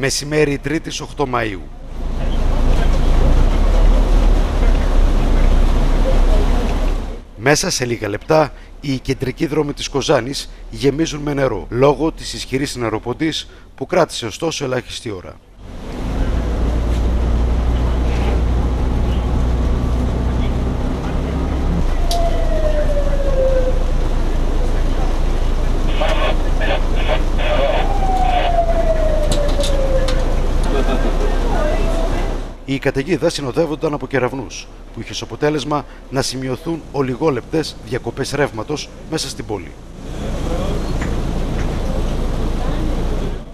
Μεσημέρι 3η 8 Μαΐου. Μέσα σε λίγα λεπτά οι κεντρικοί δρόμοι της Κοζάνης γεμίζουν με νερό λόγω της ισχυρής νεροποντής που κράτησε ωστόσο ελάχιστη ώρα. Οι καταιγίδα συνοδεύονταν από κεραυνούς, που είχε ως αποτέλεσμα να σημειωθούν ολιγόλεπτες διακοπές ρεύματος μέσα στην πόλη.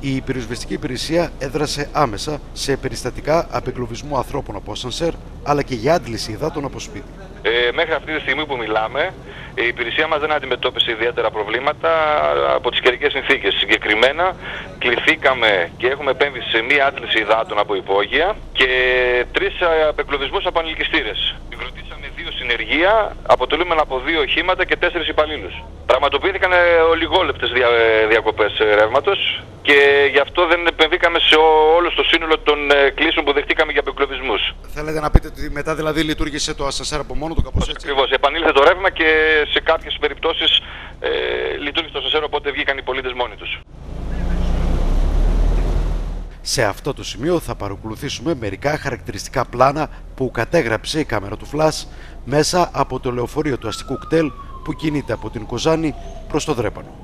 Η πυροσβεστική υπηρεσία έδρασε άμεσα σε περιστατικά απεγκλωβισμού ανθρώπων από ασανσέρ αλλά και για άντληση υδάτων από σπίτι. Ε, μέχρι αυτή τη στιγμή που μιλάμε, η υπηρεσία μας δεν αντιμετώπισε ιδιαίτερα προβλήματα από τις καιρικές συνθήκες. Συγκεκριμένα, κληθήκαμε και έχουμε επέμβει σε μία άντληση υδάτων από υπόγεια και τρεις απεγκλωβισμούς από ανηλικιστήρες. Συγκροτήσαμε δύο συνεργεία, αποτελούμενα από δύο οχήματα και τέσσερις υπαλλήλους. Πραγματοποιήθηκαν ολιγόλεπτες δια, διακοπές ρεύματος και γι' αυτό δεν επεμβήκαμε σε όλο το σύνολο των κλήσεων που δεχτήκαμε για απεγκλωβισμούς. Θέλετε να πείτε ότι μετά δηλαδή λειτουργήσε το ασανσέρ από μόνο του κάπως έτσι; Ακριβώς. Επανήλθε το ρεύμα και σε κάποιες περιπτώσεις ε, λειτουργήσε το ασανσέρ οπότε βγήκαν οι πολίτες μόνοι τους. Σε αυτό το σημείο θα παρακολουθήσουμε μερικά χαρακτηριστικά πλάνα που κατέγραψε η κάμερα του Flash μέσα από το λεωφορείο του αστικού κτέλ που κινείται από την Κοζάνη προς το Δρέπανο.